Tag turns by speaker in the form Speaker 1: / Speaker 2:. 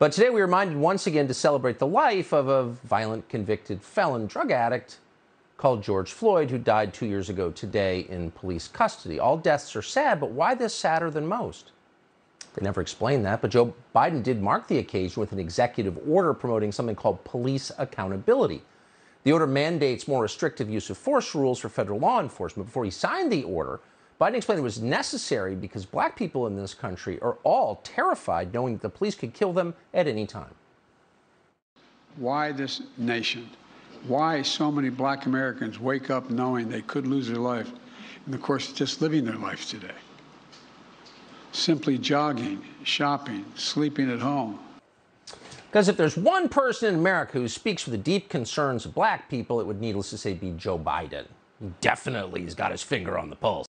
Speaker 1: But today we are reminded once again to celebrate the life of a violent convicted felon drug addict called George Floyd, who died two years ago today in police custody. All deaths are sad, but why this sadder than most? They never explained that, but Joe Biden did mark the occasion with an executive order promoting something called police accountability. The order mandates more restrictive use of force rules for federal law enforcement. Before he signed the order, Biden explained it was necessary because black people in this country are all terrified knowing that the police could kill them at any time.
Speaker 2: Why this nation? Why so many black Americans wake up knowing they could lose their life in the course of just living their life today? Simply jogging, shopping, sleeping at home.
Speaker 1: Because if there's one person in America who speaks for the deep concerns of black people, it would, needless to say, be Joe Biden. He definitely has got his finger on the pulse.